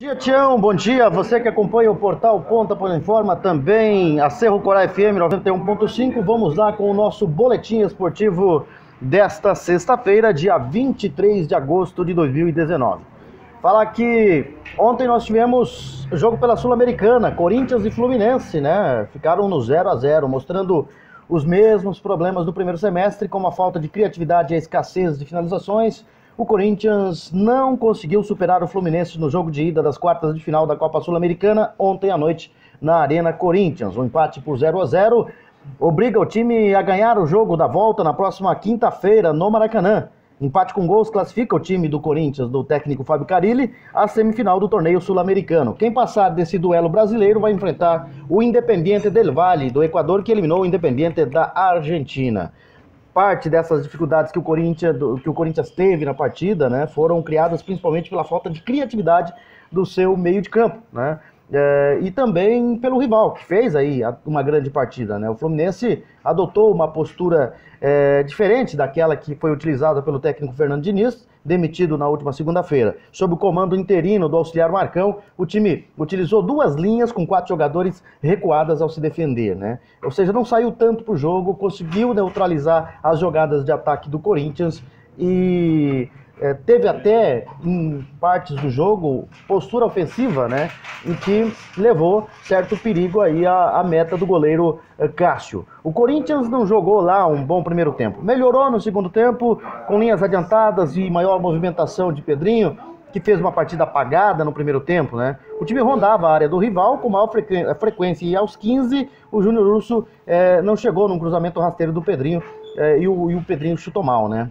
Bom dia, Tião. Bom dia. Você que acompanha o portal Ponta por Informa, também a Cerro Corá FM 91.5. Vamos lá com o nosso boletim esportivo desta sexta-feira, dia 23 de agosto de 2019. Falar que ontem nós tivemos jogo pela Sul-Americana, Corinthians e Fluminense, né? Ficaram no 0 a 0 mostrando os mesmos problemas do primeiro semestre, como a falta de criatividade e a escassez de finalizações o Corinthians não conseguiu superar o Fluminense no jogo de ida das quartas de final da Copa Sul-Americana ontem à noite na Arena Corinthians. Um empate por 0 a 0 obriga o time a ganhar o jogo da volta na próxima quinta-feira no Maracanã. Empate com gols classifica o time do Corinthians, do técnico Fábio Carilli, à semifinal do torneio sul-americano. Quem passar desse duelo brasileiro vai enfrentar o Independiente del Valle, do Equador, que eliminou o Independiente da Argentina parte dessas dificuldades que o Corinthians, que o Corinthians teve na partida, né, foram criadas principalmente pela falta de criatividade do seu meio de campo, né? É, e também pelo rival, que fez aí uma grande partida. Né? O Fluminense adotou uma postura é, diferente daquela que foi utilizada pelo técnico Fernando Diniz, demitido na última segunda-feira. Sob o comando interino do auxiliar Marcão, o time utilizou duas linhas com quatro jogadores recuadas ao se defender. Né? Ou seja, não saiu tanto para o jogo, conseguiu neutralizar as jogadas de ataque do Corinthians e é, teve até, em partes do jogo, postura ofensiva, né? Em que levou certo perigo aí à, meta do goleiro é, Cássio. O Corinthians não jogou lá um bom primeiro tempo. Melhorou no segundo tempo, com linhas adiantadas e maior movimentação de Pedrinho, que fez uma partida apagada no primeiro tempo, né? O time rondava a área do rival com maior frequência e aos 15 o Júnior Urso é, não chegou num cruzamento rasteiro do Pedrinho é, e, o, e o Pedrinho chutou mal, né?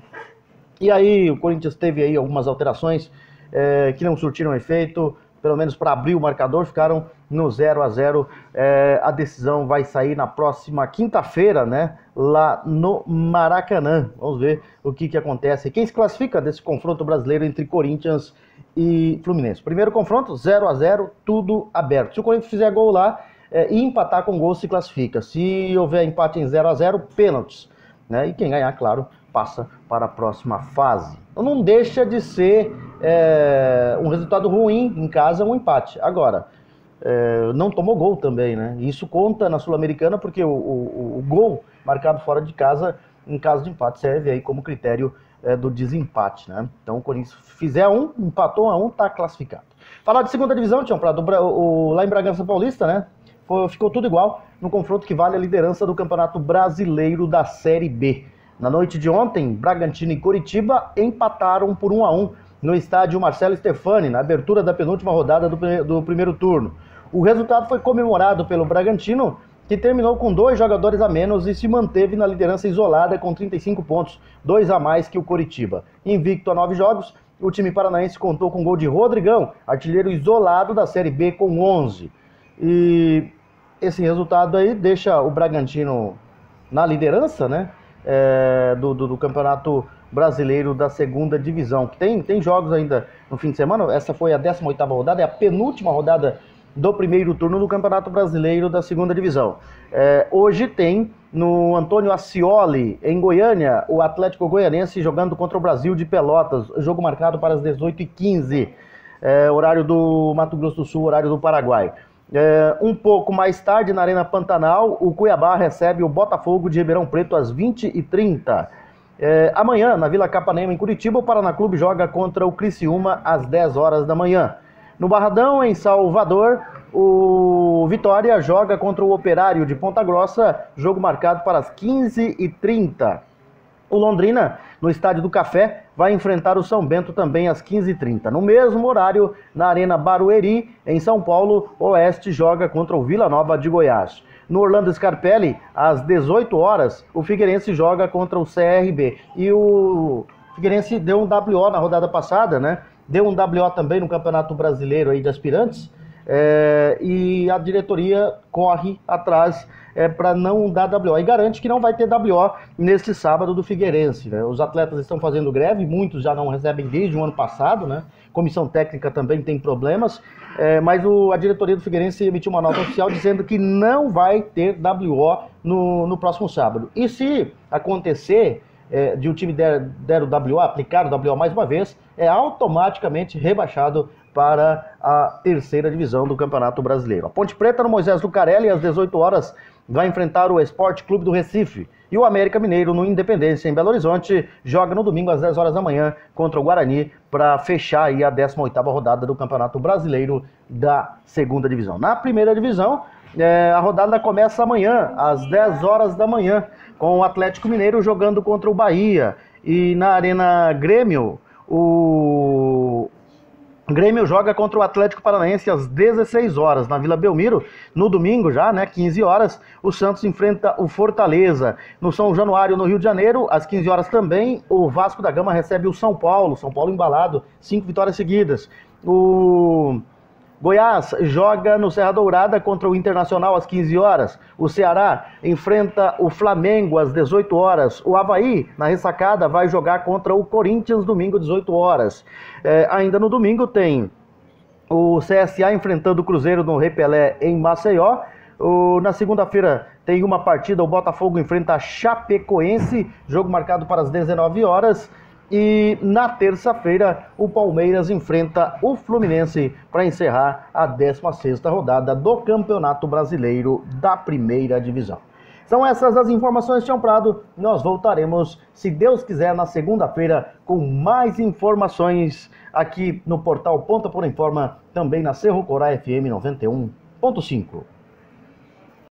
E aí o Corinthians teve aí algumas alterações é, que não surtiram efeito, pelo menos para abrir o marcador, ficaram no 0 a 0 é, A decisão vai sair na próxima quinta-feira, né? Lá no Maracanã. Vamos ver o que, que acontece. Quem se classifica desse confronto brasileiro entre Corinthians e Fluminense? Primeiro confronto, 0 a 0 tudo aberto. Se o Corinthians fizer gol lá é, e empatar com gol, se classifica. Se houver empate em 0 a 0 pênaltis. Né? E quem ganhar, claro, passa para a próxima fase. Não deixa de ser é, um resultado ruim em casa, um empate. Agora, é, não tomou gol também, né? Isso conta na Sul-Americana porque o, o, o, gol marcado fora de casa, em caso de empate, serve aí como critério é, do desempate, né? Então o Corinthians fizer um, empatou um a um, tá classificado. Falar de segunda divisão, Tião Prado, o, lá em Bragança Paulista, né? ficou tudo igual no confronto que vale a liderança do Campeonato Brasileiro da Série B. Na noite de ontem, Bragantino e Curitiba empataram por 1 a 1 no estádio Marcelo Stefani, na abertura da penúltima rodada do, do primeiro turno. O resultado foi comemorado pelo Bragantino, que terminou com dois jogadores a menos e se manteve na liderança isolada com 35 pontos, dois a mais que o Coritiba. Invicto a nove jogos, o time paranaense contou com gol de Rodrigão, artilheiro isolado da Série B com 11. E esse resultado aí deixa o Bragantino na liderança, né? É, do, do, do, Campeonato Brasileiro da Segunda Divisão. Tem, tem jogos ainda no fim de semana, essa foi a 18ª rodada, é a penúltima rodada do primeiro turno do Campeonato Brasileiro da Segunda Divisão. É, hoje tem no Antônio Ascioli, em Goiânia, o Atlético Goianense jogando contra o Brasil de Pelotas, jogo marcado para as 18h15, é, horário do Mato Grosso do Sul, horário do Paraguai. É, um pouco mais tarde, na Arena Pantanal, o Cuiabá recebe o Botafogo de Ribeirão Preto às 20h30. É, amanhã, na Vila Capanema, em Curitiba, o Paraná Clube joga contra o Criciúma às 10 horas da manhã. No Barradão, em Salvador, o Vitória joga contra o Operário de Ponta Grossa, jogo marcado para as 15h30. O Londrina, no Estádio do Café, vai enfrentar o São Bento também às 15h30. No mesmo horário, na Arena Barueri, em São Paulo, o Oeste joga contra o Vila Nova de Goiás. No Orlando Scarpelli, às 18 horas, o Figueirense joga contra o CRB. E o Figueirense deu um WO na rodada passada, né? Deu um WO também no Campeonato Brasileiro aí de Aspirantes. É, e a diretoria corre atrás é, para não dar WO. E garante que não vai ter WO nesse sábado do Figueirense. Né? Os atletas estão fazendo greve, muitos já não recebem desde o ano passado, né? Comissão técnica também tem problemas, é, mas o, a diretoria do Figueirense emitiu uma nota oficial dizendo que não vai ter WO no, no próximo sábado. E se acontecer é, de o um time der, der o WO, aplicar o WO mais uma vez, é automaticamente rebaixado para a terceira divisão do Campeonato Brasileiro. A Ponte Preta no Moisés Lucarelli, às 18 horas, vai enfrentar o Esporte Clube do Recife. E o América Mineiro, no Independência, em Belo Horizonte, joga no domingo às 10 horas da manhã contra o Guarani para fechar aí a 18ª rodada do Campeonato Brasileiro da segunda divisão. Na primeira divisão, é, a rodada começa amanhã, às 10 horas da manhã, com o Atlético Mineiro jogando contra o Bahia. E na Arena Grêmio, o Grêmio joga contra o Atlético Paranaense às 16 horas na Vila Belmiro. No domingo já, né, 15 horas, o Santos enfrenta o Fortaleza. No São Januário, no Rio de Janeiro, às 15 horas também, o Vasco da Gama recebe o São Paulo. São Paulo embalado, cinco vitórias seguidas. O Goiás joga no Serra Dourada contra o Internacional às 15 horas. O Ceará enfrenta o Flamengo às 18 horas. O Havaí, na ressacada, vai jogar contra o Corinthians domingo, 18 horas. É, ainda no domingo tem o CSA enfrentando o Cruzeiro no Repelé em Maceió. O, na segunda-feira tem uma partida, o Botafogo enfrenta a Chapecoense, jogo marcado para as 19 horas. E na terça-feira, o Palmeiras enfrenta o Fluminense para encerrar a 16ª rodada do Campeonato Brasileiro da Primeira Divisão. São essas as informações, Tião Prado. Nós voltaremos, se Deus quiser, na segunda-feira com mais informações aqui no portal Ponta por Informa, também na Cerro Corá FM 91.5.